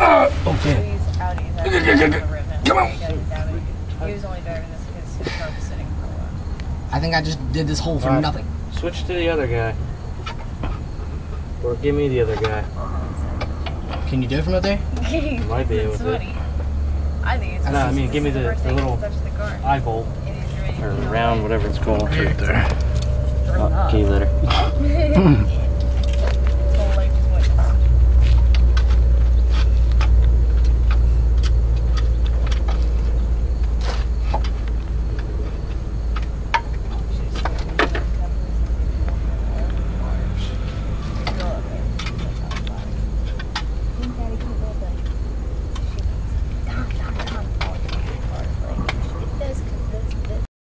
Uh, okay. Come on. He was only driving this because his car was sitting for a while. I think I just did this hole for right. nothing. Switch to the other guy. Or give me the other guy. Can you do it from up there? Might be able to. I think it's No, I mean, give me the- the little- the. Eye bolt. Or round, whatever it's called. right there. Oh, key letter.